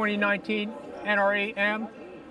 2019 NRA-M.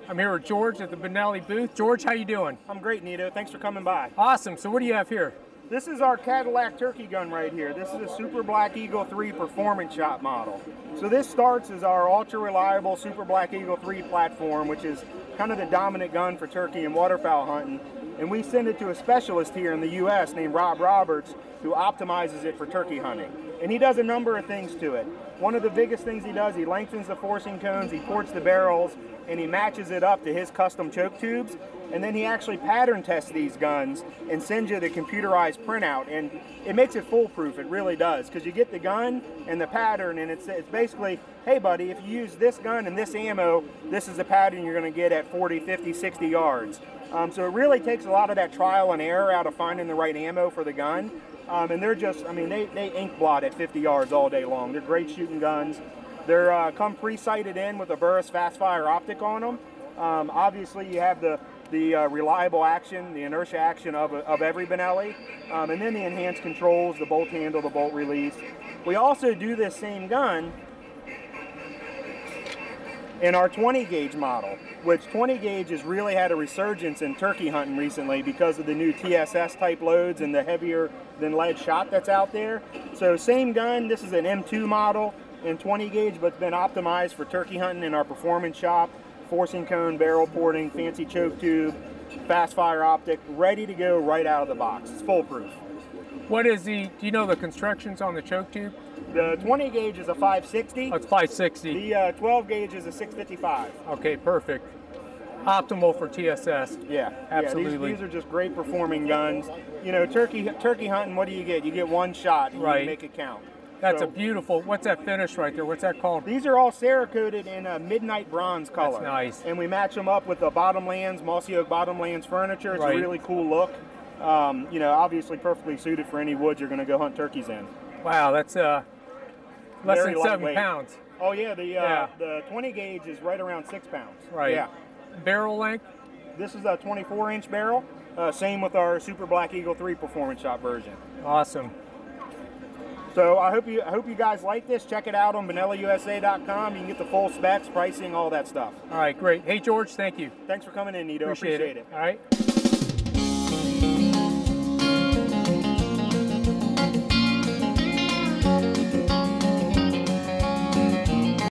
I'm here with George at the Benelli booth. George, how you doing? I'm great, Nito. Thanks for coming by. Awesome. So what do you have here? This is our Cadillac turkey gun right here. This is a Super Black Eagle 3 performance shop model. So this starts as our ultra reliable Super Black Eagle 3 platform, which is kind of the dominant gun for turkey and waterfowl hunting. And we send it to a specialist here in the U.S. named Rob Roberts, who optimizes it for turkey hunting. And he does a number of things to it. One of the biggest things he does, he lengthens the forcing cones, he ports the barrels, and he matches it up to his custom choke tubes. And then he actually pattern tests these guns and sends you the computerized printout. And it makes it foolproof, it really does. Because you get the gun and the pattern, and it's, it's basically, hey buddy, if you use this gun and this ammo, this is the pattern you're gonna get at 40, 50, 60 yards. Um, so it really takes a lot of that trial and error out of finding the right ammo for the gun. Um, and they're just, I mean, they, they ink blot at 50 yards all day long. They're great shooting guns. They're uh, come pre-sighted in with a Burris fast fire optic on them. Um, obviously, you have the the uh, reliable action, the inertia action of, of every Benelli, um, and then the enhanced controls, the bolt handle, the bolt release. We also do this same gun in our 20 gauge model, which 20 gauge has really had a resurgence in turkey hunting recently because of the new TSS type loads and the heavier than lead shot that's out there. So same gun, this is an M2 model in 20 gauge, but it's been optimized for turkey hunting in our performance shop, forcing cone, barrel porting, fancy choke tube, fast fire optic, ready to go right out of the box. It's foolproof. What is the, do you know the constrictions on the choke tube? The 20 gauge is a 560. Oh, it's 560. The uh, 12 gauge is a 655. Okay, perfect. Optimal for TSS. Yeah, absolutely. Yeah, these, these, are just great performing guns. You know, turkey turkey hunting. What do you get? You get one shot. And right. You make it count. That's so, a beautiful. What's that finish right there? What's that called? These are all Cerakoted in a midnight bronze color. That's nice. And we match them up with the Bottomlands, Mossy Oak Bottomlands furniture. It's right. a really cool look. Um, you know, obviously perfectly suited for any woods you're going to go hunt turkeys in. Wow, that's uh, less Very than seven pounds. Oh yeah, the uh, Yeah. the 20 gauge is right around six pounds. Right. Yeah. Barrel length. This is a 24 inch barrel. Uh, same with our Super Black Eagle 3 performance shop version. Awesome. So I hope you I hope you guys like this. Check it out on BenelliUSA.com. You can get the full specs, pricing, all that stuff. All right, great. Hey, George, thank you. Thanks for coming in, Nito. Appreciate, Appreciate it. All right.